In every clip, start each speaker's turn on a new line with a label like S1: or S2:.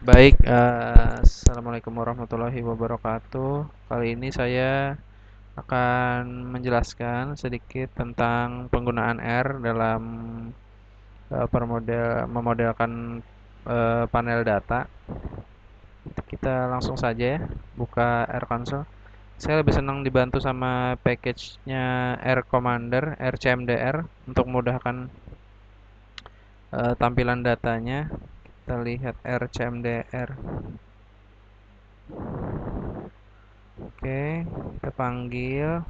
S1: Baik, eh, Assalamualaikum warahmatullahi wabarakatuh. Kali ini saya akan menjelaskan sedikit tentang penggunaan R dalam eh, permodel memodelkan eh, panel data. Kita langsung saja ya, buka R console. Saya lebih senang dibantu sama package-nya R Commander, RCMDR untuk memudahkan eh, tampilan datanya kita lihat RCMDR oke kita panggil.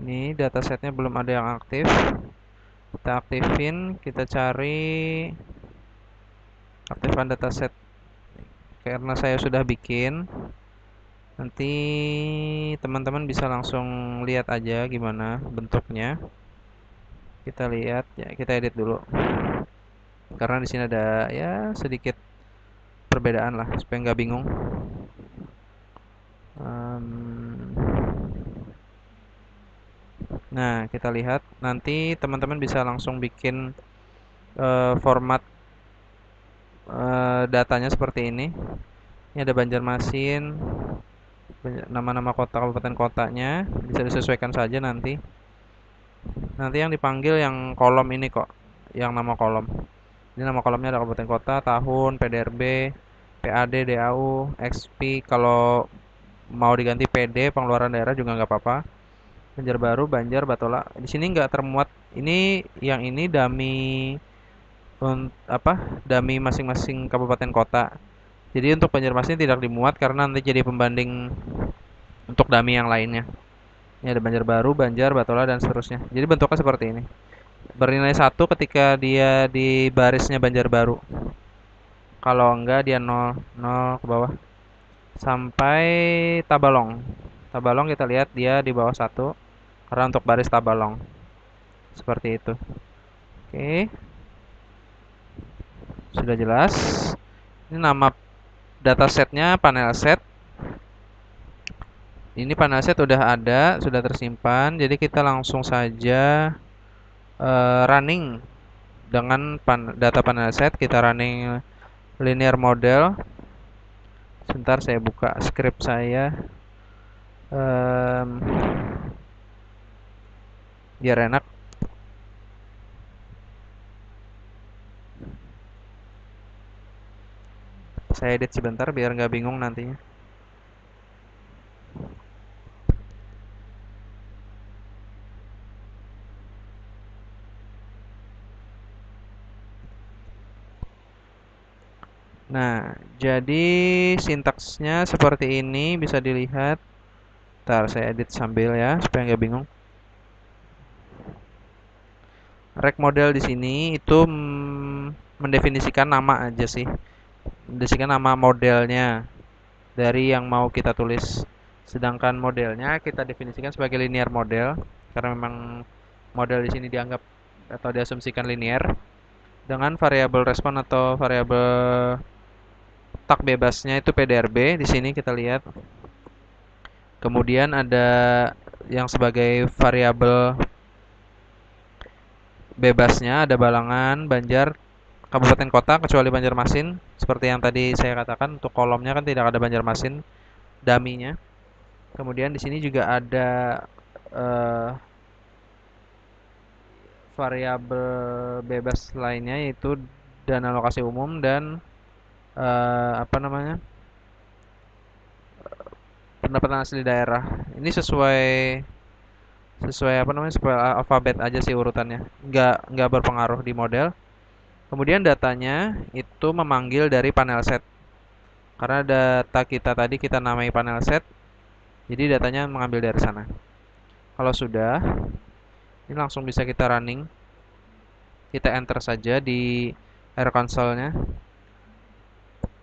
S1: Ini datasetnya belum ada yang aktif. Kita aktifin kita cari aktifkan dataset karena saya sudah bikin nanti teman-teman bisa langsung lihat aja gimana bentuknya kita lihat ya kita edit dulu. Karena di sini ada ya sedikit perbedaan lah supaya nggak bingung. Um, nah kita lihat. Nanti teman-teman bisa langsung bikin uh, format uh, datanya seperti ini. Ini ada Banjarmasin nama-nama kota kabupaten kotanya. Bisa disesuaikan saja nanti Nanti yang dipanggil yang kolom ini kok, yang nama kolom. Ini nama kolomnya ada kabupaten kota, tahun, PDRB, PAD, DAU, XP. Kalau mau diganti PD, pengeluaran daerah juga nggak apa-apa. Banjarbaru, Banjar, Batola. Di sini nggak termuat. Ini yang ini dami apa? Dami masing-masing kabupaten kota. Jadi untuk Banjarmasin tidak dimuat karena nanti jadi pembanding untuk dami yang lainnya. Ini ada Banjar Baru, Banjar, Batola, dan seterusnya. Jadi bentuknya seperti ini. Bernilai satu ketika dia di barisnya Banjar Baru. Kalau enggak dia 0, 0 ke bawah. Sampai Tabalong. Tabalong kita lihat dia di bawah satu karena untuk baris Tabalong. Seperti itu. Oke. Sudah jelas. Ini nama datasetnya panel set ini panelset udah ada, sudah tersimpan. Jadi kita langsung saja uh, running dengan pan data panelset. Kita running linear model. Sebentar saya buka script saya. Um, biar enak. Saya edit sebentar biar nggak bingung nantinya. Nah, jadi sintaksnya seperti ini bisa dilihat. Ntar saya edit sambil ya, supaya nggak bingung. Rek model di sini itu mendefinisikan nama aja sih. Mendefinisikan nama modelnya dari yang mau kita tulis. Sedangkan modelnya kita definisikan sebagai linear model karena memang model di sini dianggap atau diasumsikan linear dengan variabel respon atau variabel tak bebasnya itu PDRB di sini kita lihat. Kemudian ada yang sebagai variabel bebasnya ada Balangan, Banjar, kabupaten kota kecuali Banjarmasin seperti yang tadi saya katakan untuk kolomnya kan tidak ada Banjarmasin daminya. Kemudian di sini juga ada uh, variabel bebas lainnya yaitu dana lokasi umum dan uh, apa namanya? Pendapatan asli daerah. Ini sesuai sesuai apa namanya? Sesuai alfabet aja sih urutannya. Nggak nggak berpengaruh di model. Kemudian datanya itu memanggil dari panel set. Karena data kita tadi kita namai panel set jadi datanya mengambil dari sana. Kalau sudah ini langsung bisa kita running. Kita enter saja di R console nya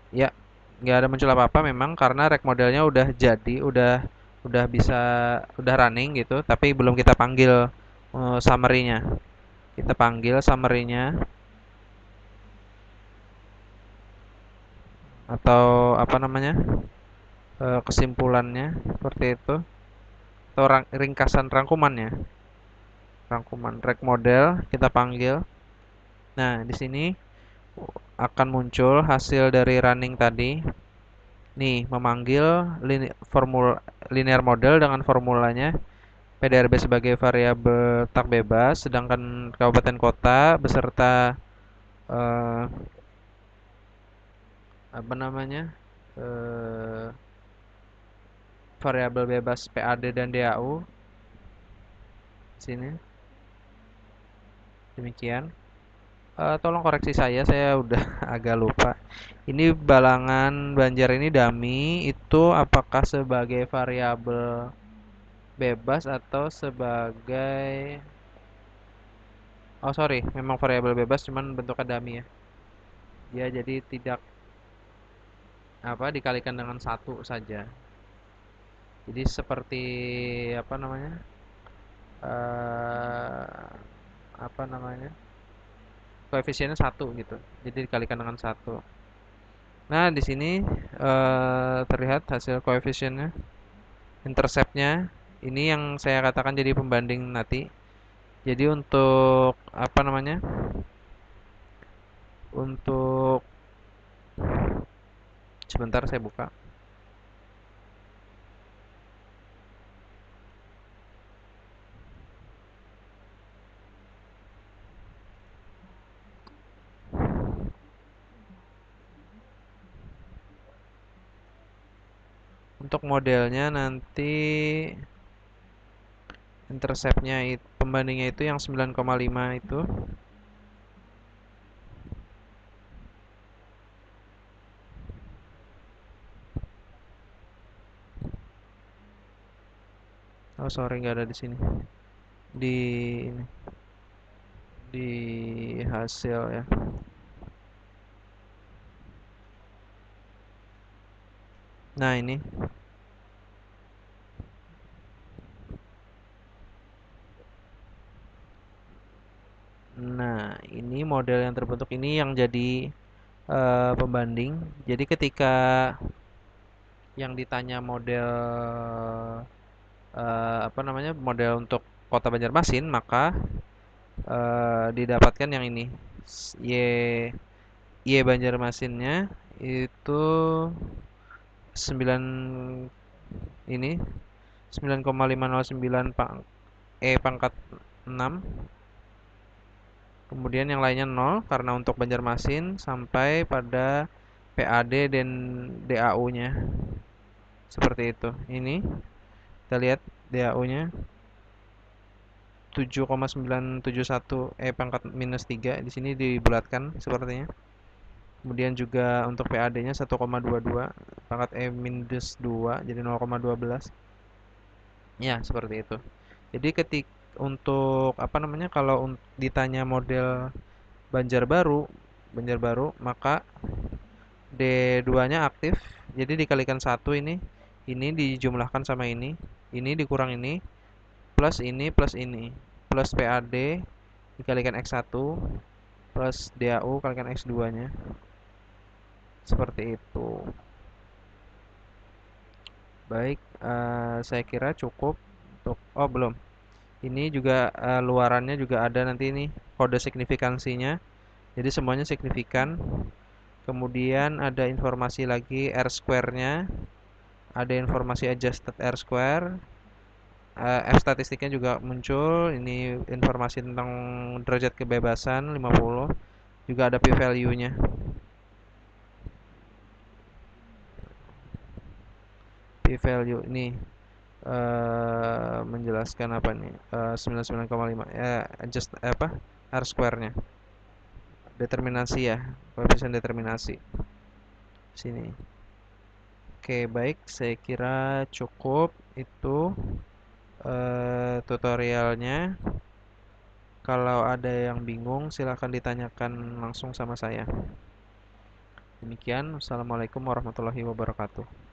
S1: ya nggak ada muncul apa-apa memang karena rek modelnya udah jadi udah udah bisa udah running gitu tapi belum kita panggil uh, summary-nya. Kita panggil summary-nya. Atau apa namanya uh, kesimpulannya seperti itu. Atau rang, ringkasan rangkumannya. Rangkuman rek model kita panggil. Nah di sini akan muncul hasil dari running tadi. Nih, memanggil formula linear model dengan formulanya. PDRB sebagai variabel tak bebas, sedangkan kabupaten kota beserta uh, apa namanya uh, variabel bebas PAD dan DAU sini. Demikian uh, tolong koreksi saya saya udah agak lupa. Ini balangan banjar ini dummy itu apakah sebagai variabel bebas atau sebagai oh sorry memang variabel bebas cuman bentuknya dummy ya? Ya jadi tidak apa dikalikan dengan satu saja. Jadi seperti apa namanya? Uh, apa namanya koefisiennya satu gitu. Jadi dikalikan dengan satu. Nah di sini uh, terlihat hasil koefisiennya interceptnya. Ini yang saya katakan jadi pembanding nanti. Jadi untuk apa namanya untuk sebentar saya buka untuk modelnya nanti interceptnya itu pembandingnya itu yang 9,5 itu. Oh sorry nggak ada di sini. Di ini. Di hasil ya. Nah ini Nah, ini model yang terbentuk ini yang jadi uh, pembanding. Jadi ketika yang ditanya model uh, apa namanya model untuk kota Banjarmasin, maka uh, didapatkan yang ini Y Y Banjarmasinnya itu 9 ini 9,509 pang, E pangkat 6 kemudian yang lainnya 0 karena untuk Banjarmasin sampai pada PAD dan DAU nya seperti itu. Ini kita lihat DAU nya 7,971 E pangkat minus 3 di sini dibulatkan sepertinya. Kemudian juga untuk PAD nya 1,22 pangkat E minus 2 jadi 0,12 ya seperti itu. Jadi ketika untuk apa namanya kalau ditanya model Banjarbaru Banjarbaru maka D2-nya aktif. Jadi dikalikan satu ini ini dijumlahkan sama ini ini dikurang ini plus ini plus ini. Plus PAD dikalikan X1 plus DAU kalikan X2 nya seperti itu. Baik uh, saya kira cukup untuk oh belum ini juga uh, luarannya juga ada nanti ini kode signifikansinya. Jadi semuanya signifikan. Kemudian ada informasi lagi R square nya ada informasi adjusted R square uh, F statistiknya juga muncul. Ini informasi tentang derajat kebebasan 50 juga ada p value nya p value ini uh, menjelaskan apa nih? Uh, 99,5 ya just apa? R square-nya. Determinasi ya koefisien determinasi. Sini. Oke baik. Saya kira cukup itu uh, tutorialnya. Kalau ada yang bingung silahkan ditanyakan langsung sama saya. Demikian. Assalamualaikum warahmatullahi wabarakatuh